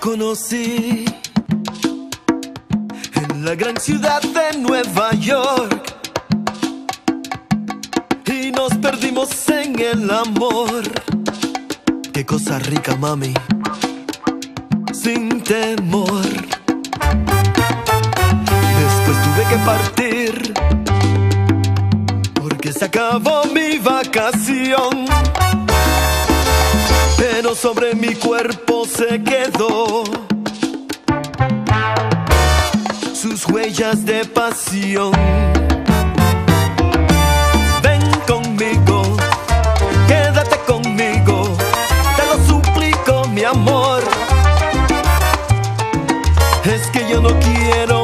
conocí en la gran ciudad de Nueva York y nos perdimos en el amor. Qué cosa rica, mami, sin temor. Después tuve que partir porque se acabó mi vacación. Pero sobre mi cuerpo se quedó sus huellas de pasión. Ven conmigo, quédate conmigo, te lo suplico, mi amor. Es que yo no quiero